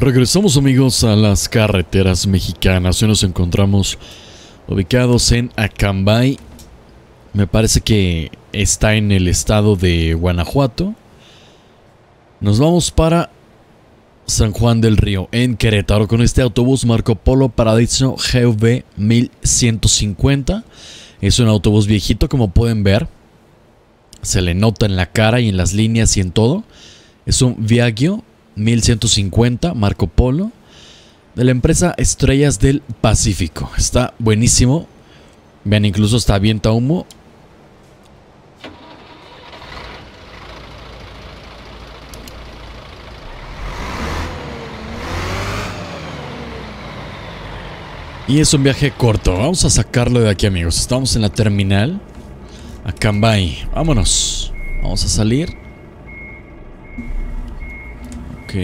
Regresamos amigos a las carreteras mexicanas. Hoy nos encontramos ubicados en Acambay. Me parece que está en el estado de Guanajuato. Nos vamos para San Juan del Río, en Querétaro, con este autobús Marco Polo Paradiso GV 1150. Es un autobús viejito, como pueden ver. Se le nota en la cara y en las líneas y en todo. Es un Viaggio 1150 Marco Polo de la empresa Estrellas del Pacífico. Está buenísimo. Vean, incluso está avienta humo. Y es un viaje corto. Vamos a sacarlo de aquí, amigos. Estamos en la terminal. A Cambay. Vámonos. Vamos a salir. Ok.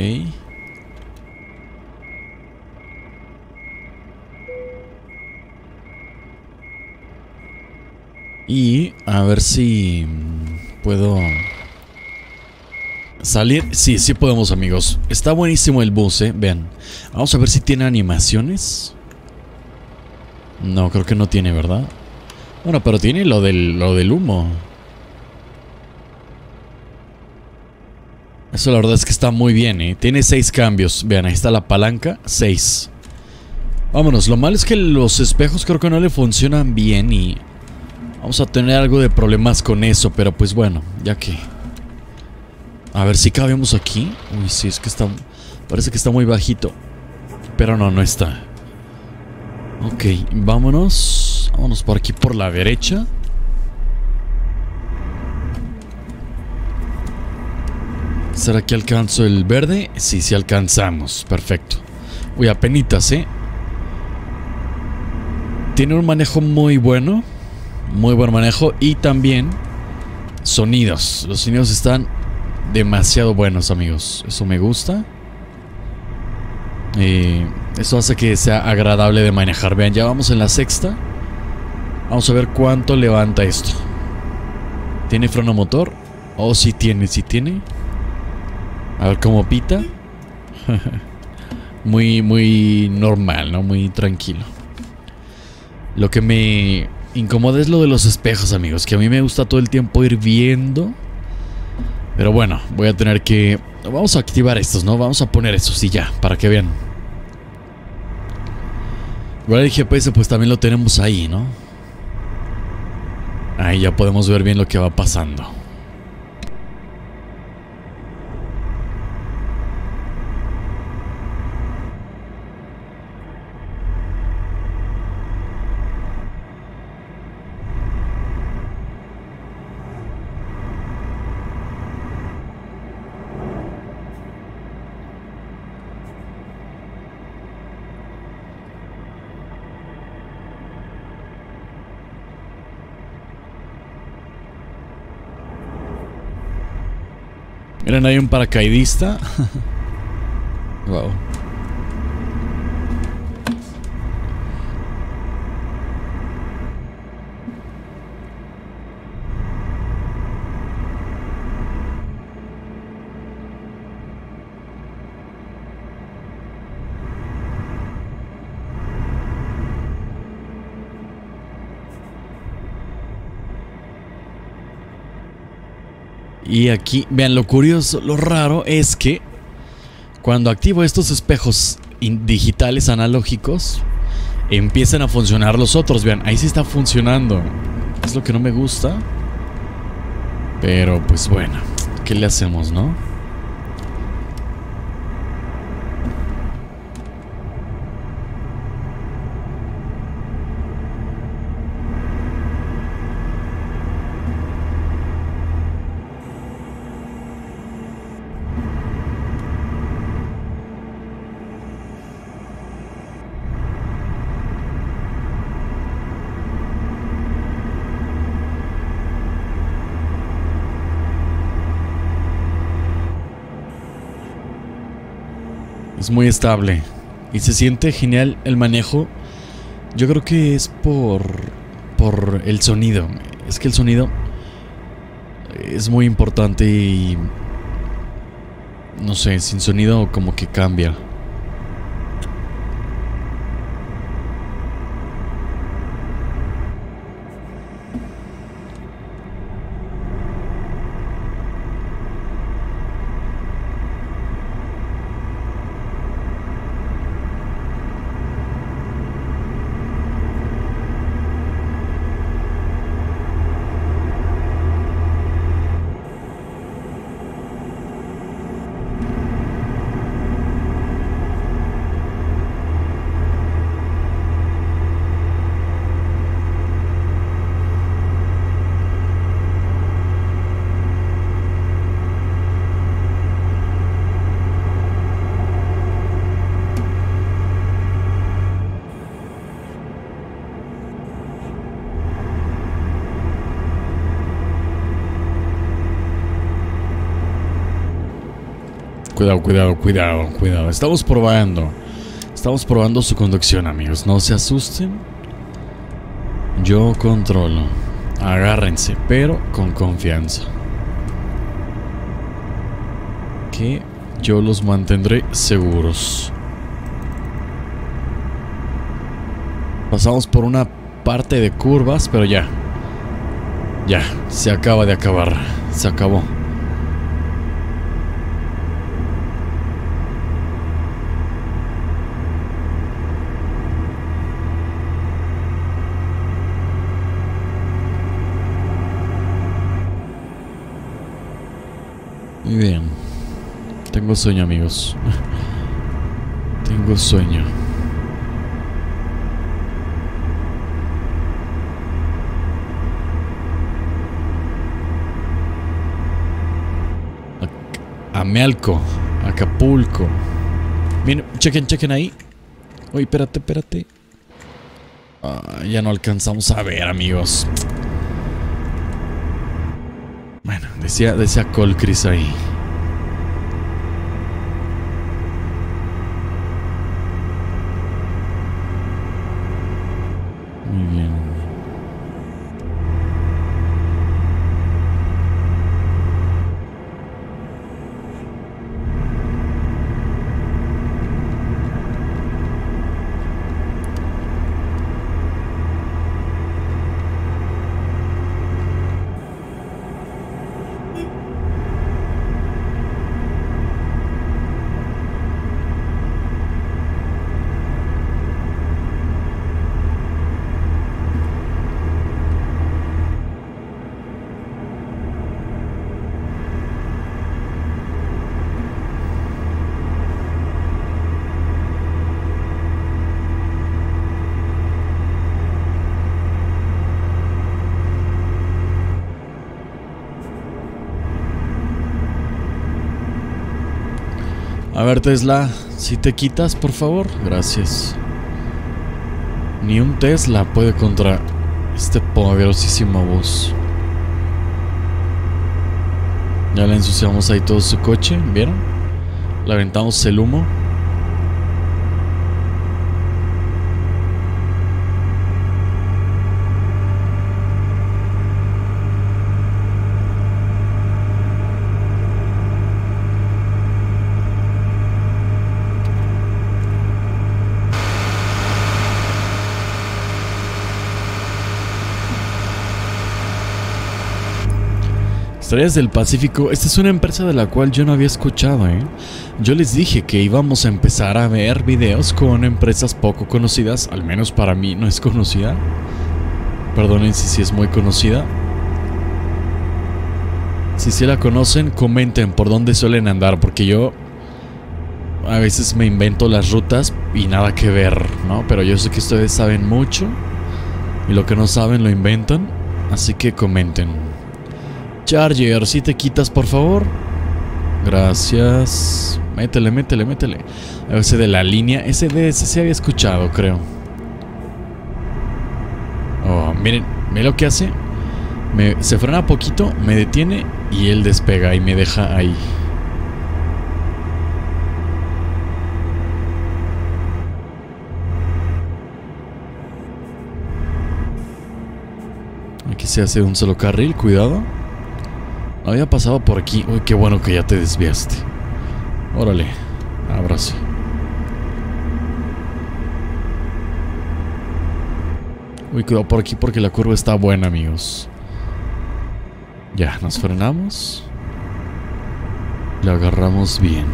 Y a ver si puedo salir. Sí, sí podemos, amigos. Está buenísimo el bus, eh. Vean. Vamos a ver si tiene animaciones. No, creo que no tiene, ¿verdad? Bueno, pero tiene lo del, lo del humo. Eso la verdad es que está muy bien, ¿eh? Tiene seis cambios. Vean, ahí está la palanca. Seis. Vámonos. Lo malo es que los espejos creo que no le funcionan bien y... Vamos a tener algo de problemas con eso, pero pues bueno, ya que... A ver si cabemos aquí. Uy, sí, es que está... Parece que está muy bajito. Pero no, no está. Ok, vámonos. Vámonos por aquí por la derecha. ¿Será que alcanzo el verde? Sí, sí alcanzamos. Perfecto. Uy, apenitas, ¿eh? Tiene un manejo muy bueno. Muy buen manejo. Y también sonidos. Los sonidos están demasiado buenos, amigos. Eso me gusta. Y eso hace que sea agradable de manejar. Vean, ya vamos en la sexta. Vamos a ver cuánto levanta esto. ¿Tiene freno motor? Oh, sí tiene, sí tiene. A ver cómo pita. muy, muy normal, ¿no? Muy tranquilo. Lo que me incomoda es lo de los espejos, amigos. Que a mí me gusta todo el tiempo ir viendo. Pero bueno, voy a tener que... Vamos a activar estos, ¿no? Vamos a poner estos y ya, para que vean. Igual el GPS pues también lo tenemos ahí, ¿no? Ahí ya podemos ver bien lo que va pasando. Miren, hay un paracaidista. wow. Y aquí, vean, lo curioso, lo raro es que cuando activo estos espejos digitales analógicos, empiezan a funcionar los otros. Vean, ahí sí está funcionando. Es lo que no me gusta. Pero pues bueno, ¿qué le hacemos, no? Es muy estable. Y se siente genial el manejo. Yo creo que es por. por el sonido. Es que el sonido es muy importante y. No sé, sin sonido como que cambia. Cuidado, cuidado, cuidado, cuidado. Estamos probando. Estamos probando su conducción, amigos. No se asusten. Yo controlo. Agárrense, pero con confianza. Que yo los mantendré seguros. Pasamos por una parte de curvas, pero ya. Ya, se acaba de acabar. Se acabó. Muy bien. Tengo sueño, amigos. Tengo sueño. Amealco, Acapulco. Miren, chequen, chequen ahí. Uy, espérate, espérate. Ah, ya no alcanzamos a ver, amigos. Bueno, decía, decía Colcris ahí. Muy bien. A ver, Tesla, si te quitas, por favor. Gracias. Ni un Tesla puede contra este poderosísimo bus. Ya le ensuciamos ahí todo su coche, ¿vieron? Le aventamos el humo. Estrellas del Pacífico, esta es una empresa de la cual yo no había escuchado, ¿eh? Yo les dije que íbamos a empezar a ver videos con empresas poco conocidas, al menos para mí no es conocida. Perdonen si es muy conocida. Si sí la conocen, comenten por dónde suelen andar, porque yo a veces me invento las rutas y nada que ver, ¿no? Pero yo sé que ustedes saben mucho y lo que no saben lo inventan, así que comenten. Charger, si te quitas, por favor. Gracias. Métele, métele, métele. Ese de la línea. Ese de ese se había escuchado, creo. Oh, miren, miren lo que hace. Me, se frena poquito, me detiene y él despega y me deja ahí. Aquí se hace un solo carril, cuidado. Había pasado por aquí. Uy, qué bueno que ya te desviaste. Órale, abrazo. Uy, cuidado por aquí porque la curva está buena, amigos. Ya, nos frenamos. Le agarramos bien.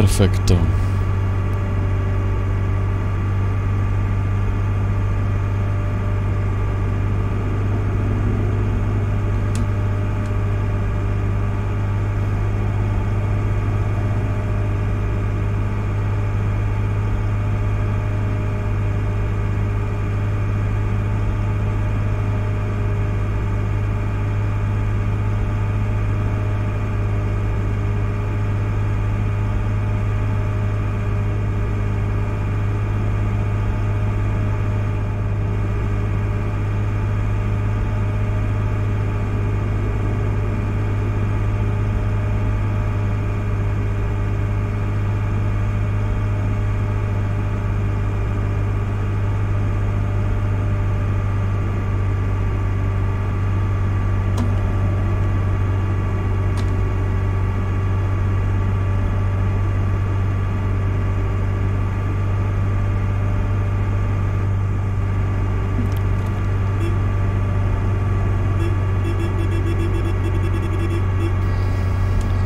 Perfecto.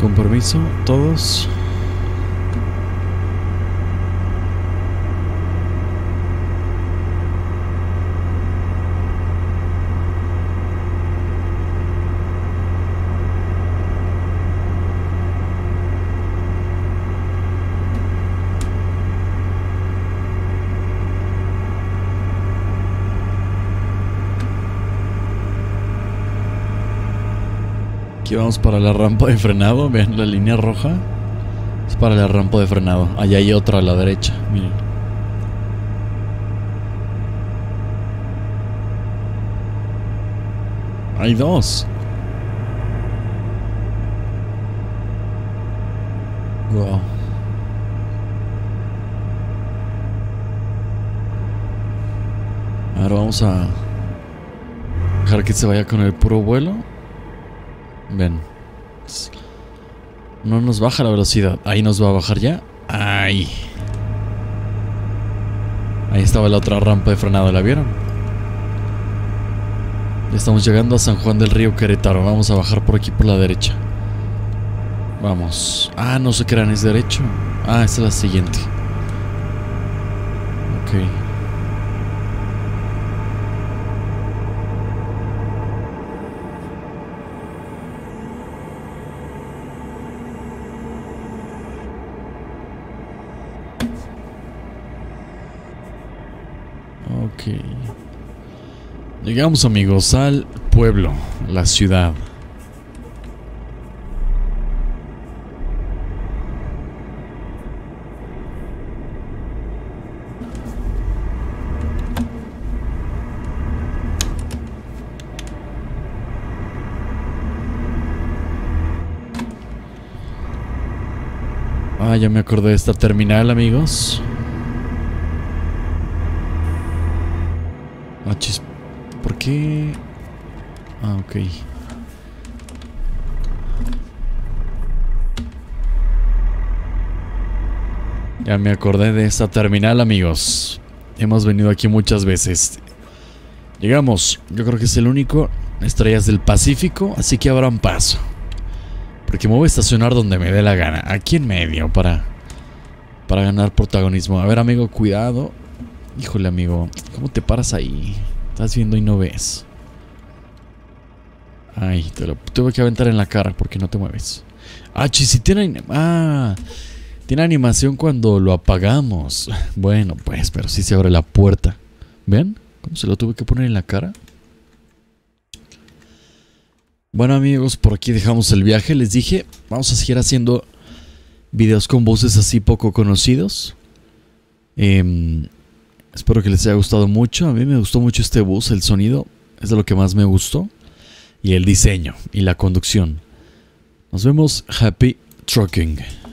Con permiso, todos. Aquí vamos para la rampa de frenado. Vean la línea roja. Es para la rampa de frenado. Allá hay otra a la derecha. Miren. Hay dos. Wow. Ahora vamos a dejar que se vaya con el puro vuelo. Ven. No nos baja la velocidad. Ahí nos va a bajar ya. Ahí. Ahí estaba la otra rampa de frenado, ¿la vieron? Estamos llegando a San Juan del Río Querétaro. Vamos a bajar por aquí por la derecha. Vamos. Ah, no qué eran, es derecho. Ah, esta es la siguiente. Ok. Llegamos amigos al pueblo, la ciudad. Ah, ya me acordé de esta terminal, amigos. Chis. ¿Por qué? Ah, ok. Ya me acordé de esta terminal, amigos. Hemos venido aquí muchas veces. Llegamos. Yo creo que es el único. Estrellas del Pacífico, así que abran paso. Porque me voy a estacionar donde me dé la gana. Aquí en medio para, para ganar protagonismo. A ver, amigo, cuidado. Híjole, amigo. ¿Cómo te paras ahí? Estás viendo y no ves. Ay, te lo tuve que aventar en la cara porque no te mueves. Ah, si tiene... Ah, tiene animación cuando lo apagamos. Bueno, pues, pero sí se abre la puerta. ¿Ven? ¿Cómo se lo tuve que poner en la cara? Bueno amigos, por aquí dejamos el viaje. Les dije, vamos a seguir haciendo videos con voces así poco conocidos. Eh, espero que les haya gustado mucho. A mí me gustó mucho este bus, el sonido es de lo que más me gustó. Y el diseño y la conducción. Nos vemos. Happy Trucking.